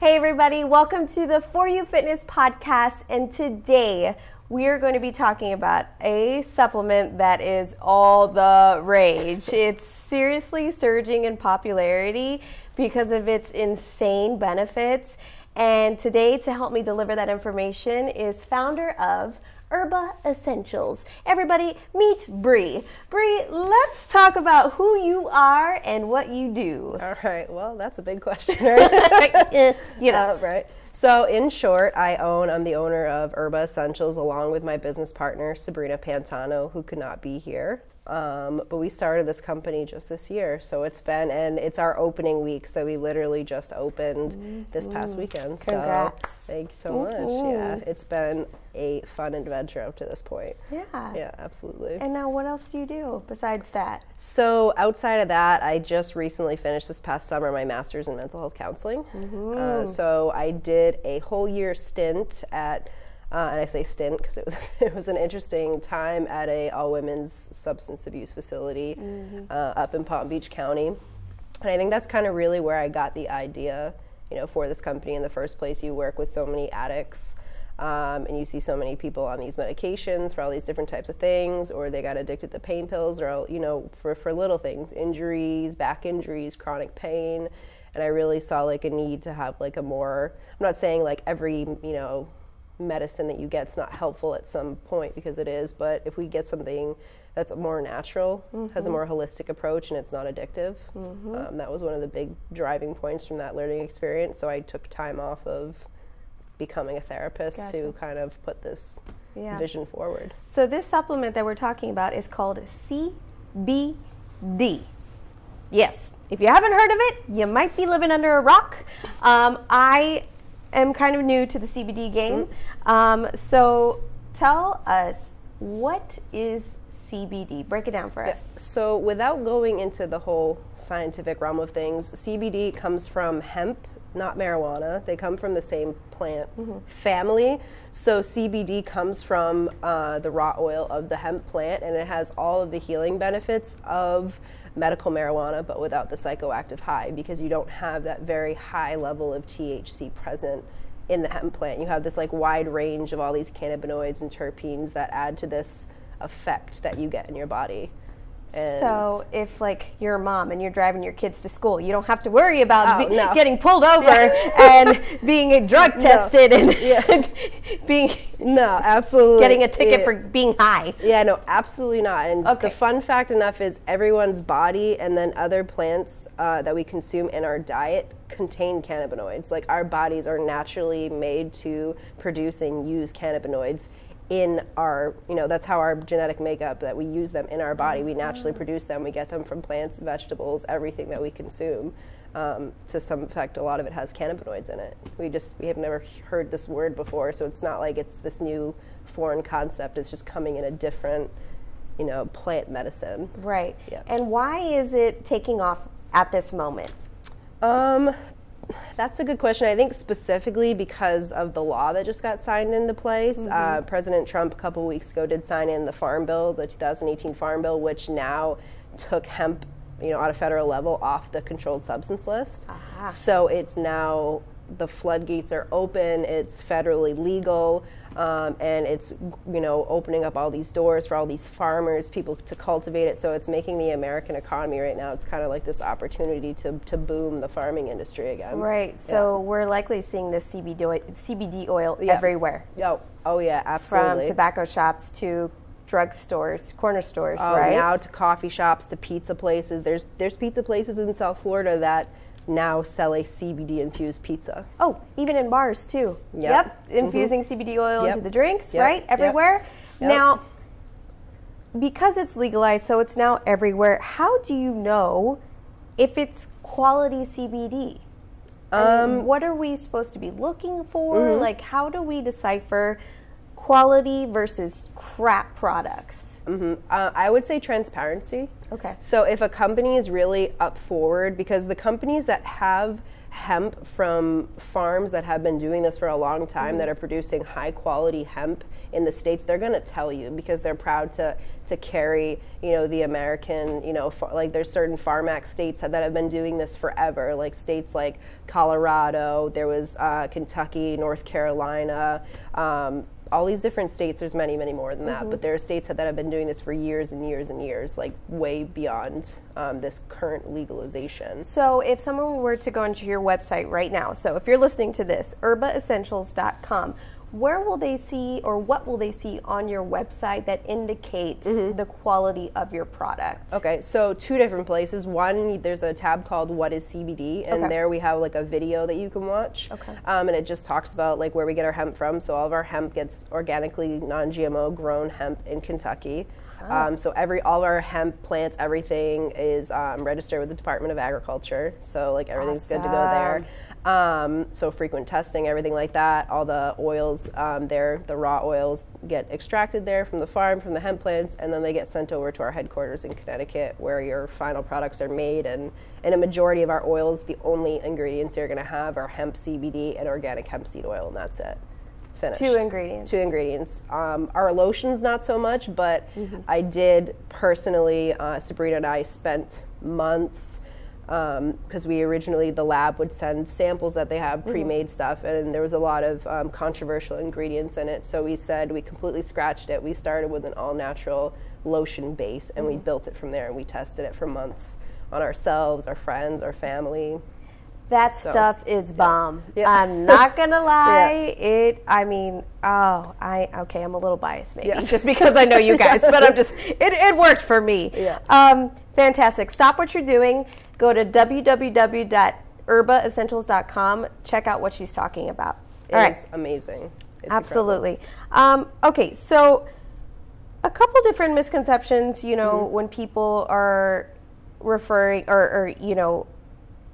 Hey, everybody, welcome to the For You Fitness podcast. And today we are going to be talking about a supplement that is all the rage. it's seriously surging in popularity because of its insane benefits. And today, to help me deliver that information, is founder of Erba Essentials. Everybody, meet Bri. Bri, let's talk about who you are and what you do. All right. Well, that's a big question, right? you know, uh, right. So, in short, I own, I'm the owner of Erba Essentials along with my business partner, Sabrina Pantano, who could not be here. Um, but we started this company just this year. So it's been, and it's our opening week. So we literally just opened mm-hmm. this past mm-hmm. weekend. Congrats. So thank you so mm-hmm. much. Yeah, it's been a fun adventure up to this point. Yeah. Yeah, absolutely. And now what else do you do besides that? So outside of that, I just recently finished this past summer my master's in mental health counseling. Mm-hmm. Uh, so I did a whole year stint at uh, and I say stint because it was it was an interesting time at a all women's substance abuse facility mm-hmm. uh, up in Palm Beach County, and I think that's kind of really where I got the idea, you know, for this company in the first place. You work with so many addicts. Um, and you see so many people on these medications for all these different types of things, or they got addicted to pain pills, or you know, for for little things, injuries, back injuries, chronic pain, and I really saw like a need to have like a more. I'm not saying like every you know medicine that you get is not helpful at some point because it is, but if we get something that's more natural, mm-hmm. has a mm-hmm. more holistic approach, and it's not addictive, mm-hmm. um, that was one of the big driving points from that learning experience. So I took time off of becoming a therapist gotcha. to kind of put this yeah. vision forward. So this supplement that we're talking about is called CBD. Yes, if you haven't heard of it, you might be living under a rock. Um, I am kind of new to the CBD game. Mm-hmm. Um, so tell us what is CBD? Break it down for yes. us. So, without going into the whole scientific realm of things, CBD comes from hemp, not marijuana. They come from the same plant mm-hmm. family. So, CBD comes from uh, the raw oil of the hemp plant, and it has all of the healing benefits of medical marijuana, but without the psychoactive high because you don't have that very high level of THC present in the hemp plant. You have this like wide range of all these cannabinoids and terpenes that add to this effect that you get in your body. And so if like you're a mom and you're driving your kids to school, you don't have to worry about oh, be- no. getting pulled over and being drug tested no. and yeah. being no, absolutely getting a ticket yeah. for being high. Yeah, no, absolutely not. And okay. the fun fact enough is everyone's body and then other plants uh, that we consume in our diet contain cannabinoids. Like our bodies are naturally made to produce and use cannabinoids in our, you know, that's how our genetic makeup that we use them in our body. We naturally mm-hmm. produce them. We get them from plants, vegetables, everything that we consume. Um, to some effect, a lot of it has cannabinoids in it. We just we have never heard this word before, so it's not like it's this new foreign concept. It's just coming in a different, you know, plant medicine. Right. Yeah. And why is it taking off at this moment? Um, that's a good question. I think specifically because of the law that just got signed into place. Mm-hmm. Uh, President Trump a couple weeks ago did sign in the Farm Bill, the 2018 Farm Bill, which now took hemp, you know, on a federal level off the controlled substance list. Uh-huh. So it's now the floodgates are open. It's federally legal, um, and it's you know opening up all these doors for all these farmers, people to cultivate it. So it's making the American economy right now. It's kind of like this opportunity to to boom the farming industry again. Right. So yeah. we're likely seeing the CBD oil, CBD oil yeah. everywhere. Oh, oh yeah, absolutely. From tobacco shops to drugstores, corner stores, oh, right? Now to coffee shops, to pizza places. There's there's pizza places in South Florida that now sell a CBD infused pizza. Oh, even in bars too. Yep. yep. Mm-hmm. Infusing mm-hmm. CBD oil yep. into the drinks, yep. right? Everywhere. Now, because it's legalized, so it's now everywhere, how do you know if it's quality CBD? Um, what are we supposed to be looking for? Mm-hmm. Like, how do we decipher quality versus crap products? Mm-hmm. Uh, I would say transparency. Okay. So if a company is really up forward, because the companies that have hemp from farms that have been doing this for a long time Mm-hmm. that are producing high quality hemp in the states they're going to tell you because they're proud to to carry you know the american you know like there's certain farm act states that, that have been doing this forever like states like colorado there was uh, kentucky north carolina um, all these different states there's many many more than that but there are states that, that have been doing this for years and years and years like way beyond um, this current legalization. So, if someone were to go into your website right now, so if you're listening to this, erbaessentials.com, where will they see or what will they see on your website that indicates Mm-hmm. the quality of your product? Okay, so two different places. One, there's a tab called "What is CBD," and Okay. there we have like a video that you can watch. Okay. Um, and it just talks about like where we get our hemp from. So all of our hemp gets organically, non-GMO grown hemp in Kentucky. Um, so every all our hemp plants, everything is um, registered with the Department of Agriculture. So like everything's good to go there. Um, so frequent testing, everything like that. All the oils, um, there, the raw oils get extracted there from the farm, from the hemp plants, and then they get sent over to our headquarters in Connecticut, where your final products are made. And in a majority of our oils, the only ingredients you're going to have are hemp CBD and organic hemp seed oil, and that's it. Finished. Two ingredients. Two ingredients. Um, our lotions, not so much, but I did personally. Uh, Sabrina and I spent months because we originally the lab would send samples that they have pre-made stuff, and there was a lot of um, controversial ingredients in it. So we said we completely scratched it. We started with an all-natural lotion base, and we built it from there, and we tested it for months on ourselves, our friends, our family. That stuff is bomb. Yeah. I'm not gonna lie. It. I mean, oh, I okay. I'm a little biased, maybe, Yeah. just because I know you guys. but I'm just. It, it worked for me. Yeah. Um, fantastic. Stop what you're doing. Go to www.erbaessentials.com. Check out what she's talking about. It All right. amazing. It's. Absolutely. Um, okay, so a couple different misconceptions, you know, Mm-hmm. when people are referring or, or, you know,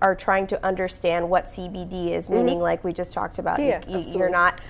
are trying to understand what CBD is, meaning like we just talked about, you- Mm-hmm. Yeah, you, absolutely. you're not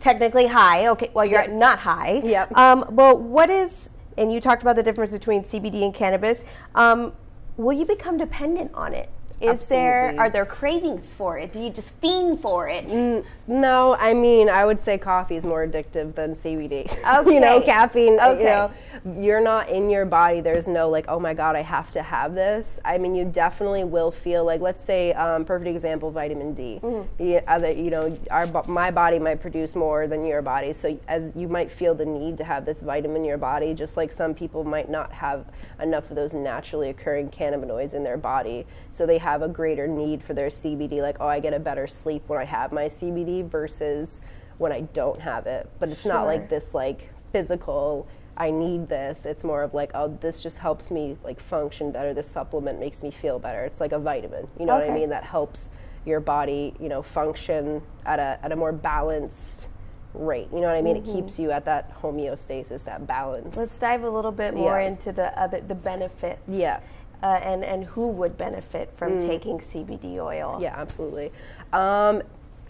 technically high. Okay, well, you're Yep. not high. Yep. Um, well, what is, and you talked about the difference between CBD and cannabis. Um, will you become dependent on it? Is there are there cravings for it? Do you just fiend for it? No, I mean, I would say coffee is more addictive than CBD. Okay. you know, caffeine, Okay. you know, you're not in your body. There's no like, oh my God, I have to have this. I mean, you definitely will feel like, let's say, um, perfect example, vitamin D. Mm-hmm. Yeah, other, you know, our, my body might produce more than your body. So as you might feel the need to have this vitamin in your body, just like some people might not have enough of those naturally occurring cannabinoids in their body. So they have a greater need for their CBD. Like, oh, I get a better sleep when I have my CBD versus when I don't have it. But it's not like this like physical I need this. It's more of like, oh, this just helps me like function better. This supplement makes me feel better. It's like a vitamin. You know what I mean? That helps your body, you know, function at a at a more balanced rate. You know what I mean? It keeps you at that homeostasis, that balance. Mm-hmm. Let's dive a little bit more Yeah. into the other the benefits. Yeah. Uh, and and who would benefit from taking CBD oil? Yeah, absolutely. Um,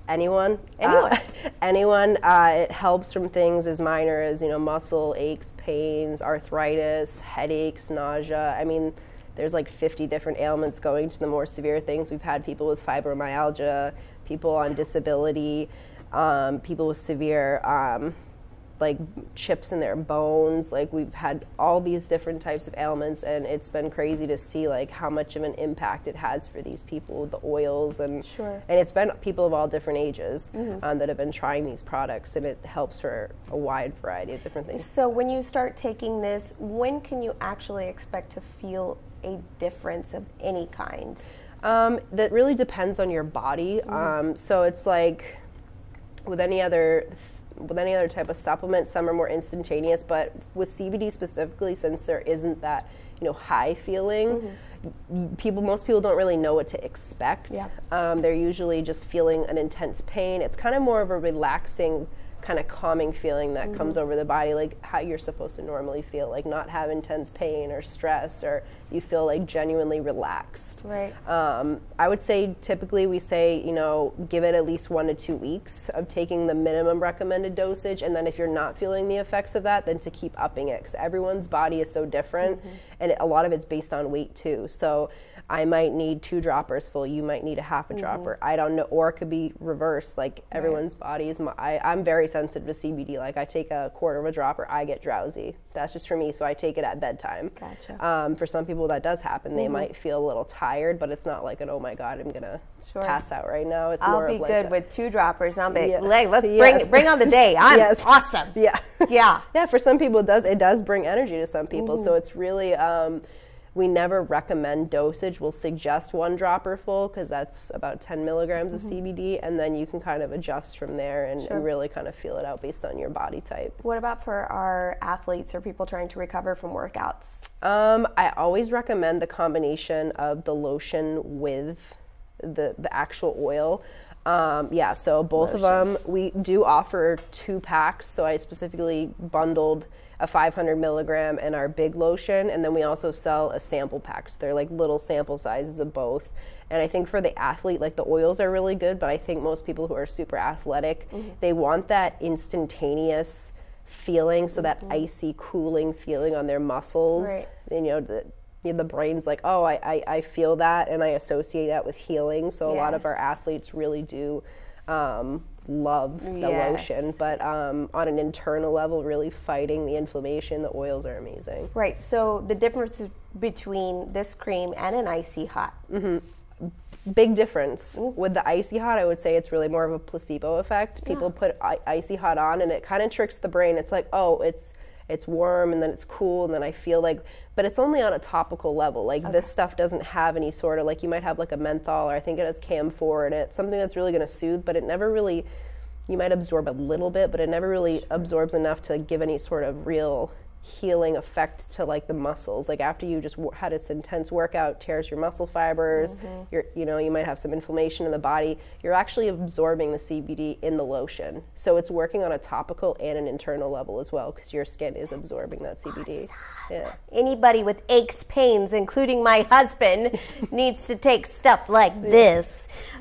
anyone, Anyone. uh, anyone. Uh, it helps from things as minor as you know muscle aches, pains, arthritis, headaches, nausea. I mean, there's like 50 different ailments going to the more severe things. We've had people with fibromyalgia, people on disability, um, people with severe. Um, like chips in their bones like we've had all these different types of ailments and it's been crazy to see like how much of an impact it has for these people with the oils and Sure. and it's been people of all different ages um, that have been trying these products and it helps for a wide variety of different things So when you start taking this, when can you actually expect to feel a difference of any kind? Um, that really depends on your body. Um, so it's like with any other with any other type of supplement, some are more instantaneous, but with CBD specifically, since there isn't that you know high feeling, y- people most people don't really know what to expect. Yeah. Um, they're usually just feeling an intense pain. It's kind of more of a relaxing kind of calming feeling that comes over the body like how you're supposed to normally feel like not have intense pain or stress or you feel like genuinely relaxed Right. um, I would say typically we say, you know, give it at least one to two weeks of taking the minimum recommended dosage. And then if you're not feeling the effects of that, then to keep upping it because everyone's body is so different. And a lot of it's based on weight too. So I might need two droppers full. You might need a half a Mm-hmm. dropper. I don't know, or it could be reversed. Like everyone's body is. My, I, I'm very sensitive to CBD. Like I take a quarter of a dropper, I get drowsy. That's just for me. So I take it at bedtime. Gotcha. Um, for some people that does happen. They might feel a little tired, but it's not like an oh my god, I'm gonna Sure. pass out right now. It's I'll more be of like good a- with two droppers. I'll be Yeah. like, let's Yes. bring bring on the day. I'm Yes. awesome. Yeah. Yeah. yeah, for some people it does it does bring energy to some people. So it's really um, we never recommend dosage. We'll suggest one dropper full because that's about 10 milligrams of CBD, and then you can kind of adjust from there and, and really kind of feel it out based on your body type. What about for our athletes or people trying to recover from workouts? Um, I always recommend the combination of the lotion with the the actual oil. Um, yeah, so both of them we do offer two packs. So I specifically bundled a 500 milligram and our big lotion, and then we also sell a sample pack. So they're like little sample sizes of both. And I think for the athlete, like the oils are really good, but I think most people who are super athletic, mm-hmm. they want that instantaneous feeling, so that mm-hmm. icy, cooling feeling on their muscles. Right. And, you know, the, the brain's like, oh, I, I, I feel that, and I associate that with healing. So a lot of our athletes really do um, love the Yes. lotion, but um, on an internal level, really fighting the inflammation, the oils are amazing. Right. So the difference between this cream and an icy hot. Big difference with the icy hot. I would say it's really more of a placebo effect. People put I- icy hot on, and it kind of tricks the brain. It's like, oh, it's it's warm, and then it's cool, and then I feel like, but it's only on a topical level. Like this stuff doesn't have any sort of like you might have like a menthol, or I think it has camphor in it, something that's really going to soothe, but it never really. You might absorb a little bit, but it never really absorbs enough to give any sort of real healing effect to like the muscles. Like after you just w- had this intense workout tears your muscle fibers you're you know you might have some inflammation in the body you're actually absorbing the cbd in the lotion. So it's working on a topical and an internal level as well because your skin is absorbing that cbd yeah. Anybody with aches, pains, including my husband, needs to take stuff like this.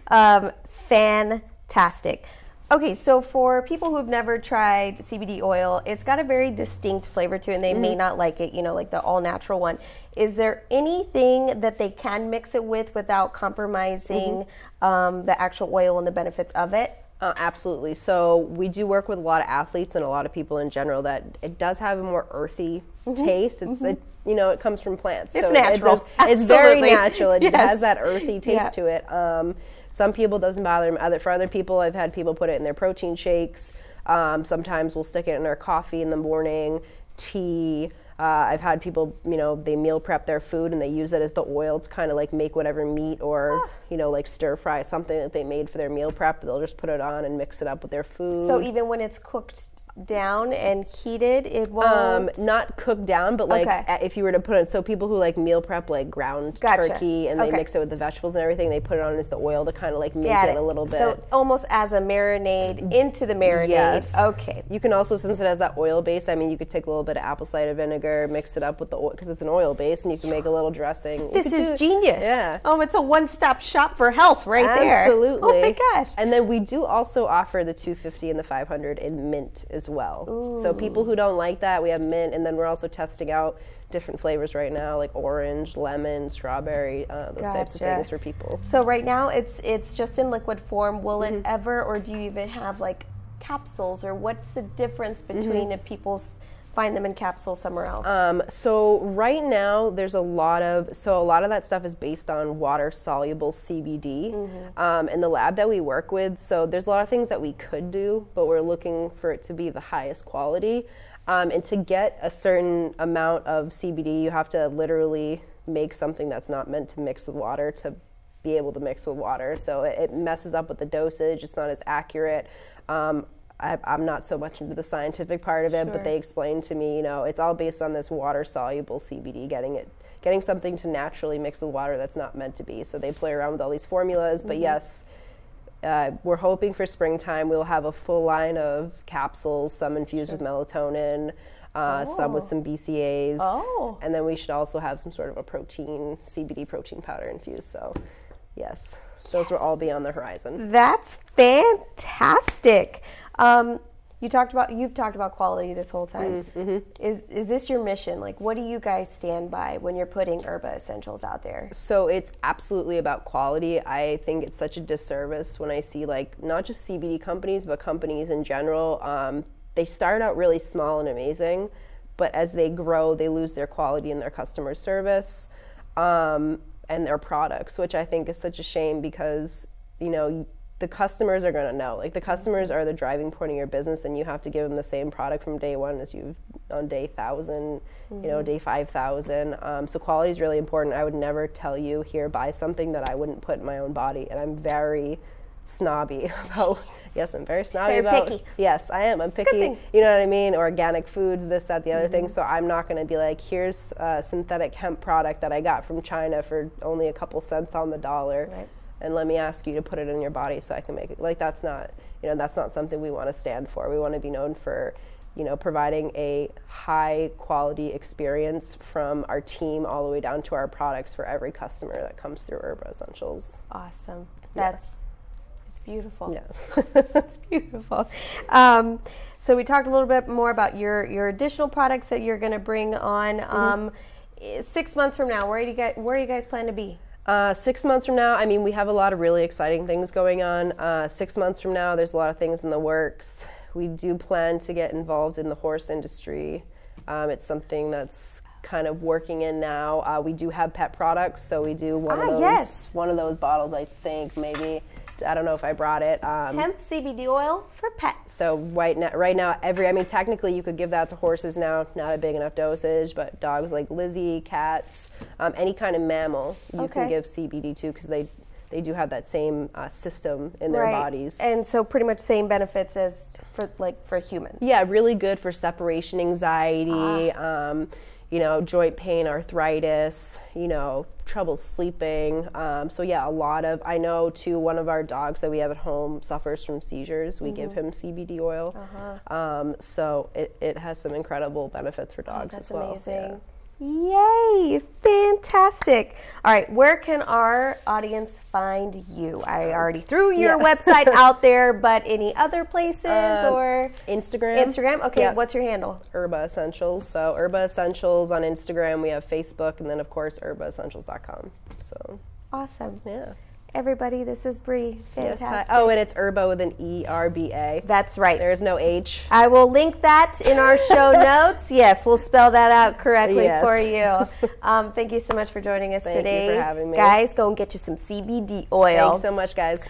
Um, fantastic. Okay, so for people who have never tried CBD oil, it's got a very distinct flavor to it, and they may not like it, you know, like the all natural one. Is there anything that they can mix it with without compromising um, the actual oil and the benefits of it? Uh, absolutely. So we do work with a lot of athletes and a lot of people in general that it does have a more earthy taste. It's it, you know it comes from plants. Mm-hmm. It's so natural. It does, it's very natural. It Yes. has that earthy taste Yeah. to it. Um, some people doesn't bother them. Other for other people, I've had people put it in their protein shakes. Um, sometimes we'll stick it in our coffee in the morning, tea. Uh, I've had people, you know, they meal prep their food and they use it as the oil to kind of like make whatever meat or, you know, like stir fry something that they made for their meal prep. They'll just put it on and mix it up with their food. So even when it's cooked down and heated, it um, won't. not cooked down, but like Okay. if you were to put it, so people who like meal prep like ground Gotcha. turkey and they Okay. mix it with the vegetables and everything, they put it on as the oil to kind of like make Got it, a little bit. So almost as a marinade into the marinade. Yes. Okay. You can also, since it has that oil base, I mean, you could take a little bit of apple cider vinegar, mix it up with the oil, because it's an oil base, and you can make a little dressing. You This is do- genius. Yeah. Oh, it's a one-stop shop for health right there. Absolutely. Oh my gosh. And then we do also offer the 250 and the 500 in mint as well. So people who don't like that, we have mint, and then we're also testing out different flavors right now, like orange, lemon, strawberry, uh, those types of things for people. So right now it's it's just in liquid form. Will Mm-hmm. it ever, or do you even have like capsules, or what's the difference between if people s- find them in capsules somewhere else? Mm-hmm. Um, so right now, there's a lot of so a lot of that stuff is based on water soluble CBD, um, in the lab that we work with. So there's a lot of things that we could do, but we're looking for it to be the highest quality. Um, and to get a certain amount of CBD, you have to literally make something that's not meant to mix with water to be able to mix with water. So it, it messes up with the dosage. It's not as accurate. Um, I, I'm not so much into the scientific part of it, Sure. but they explained to me, you know, it's all based on this water soluble CBD, getting it, getting something to naturally mix with water that's not meant to be. So they play around with all these formulas, Mm-hmm. but yes. Uh, we're hoping for springtime we'll have a full line of capsules, some infused with melatonin, uh, some with Oh. some BCAAs, Oh. and then we should also have some sort of a protein CBD protein powder infused. So, yes, those will all be on the horizon. That's fantastic. Um, You talked about you've talked about quality this whole time. Mm-hmm. Is is this your mission? Like, what do you guys stand by when you're putting Erba Essentials out there? So it's absolutely about quality. I think it's such a disservice when I see like not just CBD companies but companies in general. Um, they start out really small and amazing, but as they grow, they lose their quality and their customer service um, and their products, which I think is such a shame because you know the customers are going to know. Like the customers are the driving point of your business, and you have to give them the same product from day one as you've on day 1000 mm-hmm. you know, day five thousand. Um, so quality is really important. I would never tell you here buy something that I wouldn't put in my own body, and I'm very snobby about. Yes, I'm very snobby very about. Picky. Yes, I am. I'm picky. You know what I mean? Organic foods, this, that, the other mm-hmm. thing. So I'm not going to be like, here's a synthetic hemp product that I got from China for only a couple cents on the dollar. Right and let me ask you to put it in your body so I can make it. Like that's not, you know, that's not something we want to stand for. We want to be known for, you know, providing a high quality experience from our team all the way down to our products for every customer that comes through Erba Essentials. Awesome. That's yeah. Beautiful. Yeah, it's beautiful. Um, so we talked a little bit more about your your additional products that you're going to bring on. Mm-hmm. Um, six months from now, where do you guys where do you guys plan to be? Uh, six months from now, I mean, we have a lot of really exciting things going on. Uh, six months from now, there's a lot of things in the works. We do plan to get involved in the horse industry. Um, it's something that's kind of working in now. Uh, we do have pet products, so we do one ah, of those. Yes. One of those bottles, I think, maybe I don't know if I brought it. Um, Hemp CBD oil for pets. So right now, right now, every I mean, technically, you could give that to horses now, not a big enough dosage, but dogs like Lizzie, cats, um, any kind of mammal, you okay. can give CBD to because they they do have that same uh, system in their right. bodies. And so pretty much same benefits as for like for humans. Yeah, really good for separation anxiety. Ah. Um, you know, joint pain, arthritis, you know, trouble sleeping. Um, so yeah, a lot of I know too. One of our dogs that we have at home suffers from seizures. We mm-hmm. give him CBD oil. Uh-huh. Um, so it, it has some incredible benefits for oh, dogs oh, as well. Amazing. Yeah. Yay! Fantastic. All right, where can our audience find you? I already threw your yeah. website out there, but any other places um, or Instagram? Instagram. Okay, yep. what's your handle? Erba Essentials. So Erba Essentials on Instagram. We have Facebook, and then of course erbaessentials.com. So awesome. Yeah everybody. This is Bri. Fantastic. Yes, oh, and it's Erba with an E R B A. That's right. There's no H. I will link that in our show notes. Yes, we'll spell that out correctly yes. for you. Um, thank you so much for joining us thank today. Thank you for having me. Guys, go and get you some CBD oil. Thanks so much, guys.